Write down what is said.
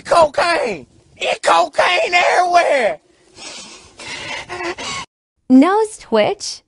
cocaine. It's cocaine everywhere. Nose twitch.